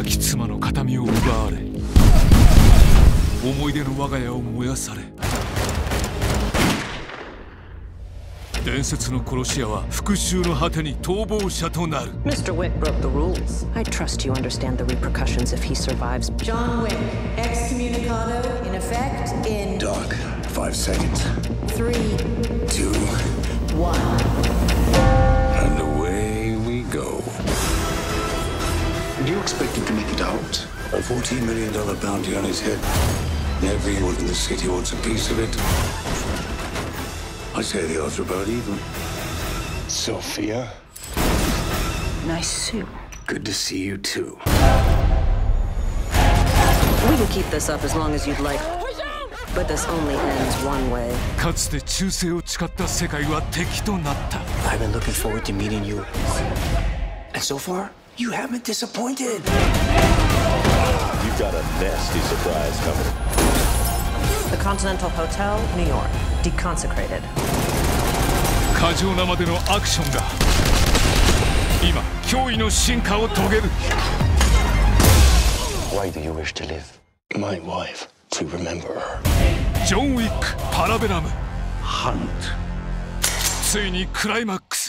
亡き妻の形見を奪われ思い出の我が家を燃やされ伝説の殺し屋は復讐の果てに逃亡者となる Mr. Wick broke the rules. I trust you understand the repercussions if he survives. John Wick, excommunicado in effect in Doc, five seconds. three, you expect him to make it out? A $14 million bounty on his head. Everyone in the city wants a piece of it. I say the odds are about even. Sophia, Nice suit. good to see you too. We can keep this up as long as you'd like. But this only ends one way. かつて忠誠を誓った世界は敵となった I've been looking forward to meeting you. And so far, you haven't disappointed. You got a nasty surprise coming. The Continental Hotel, New York. Deconsecrated. 過剰なまでのアクションが今驚異の進化を遂げる Why do you wish to live? My wife, to remember her. ジョン・ウィック・パラベラム Hunt. ついにクライマックス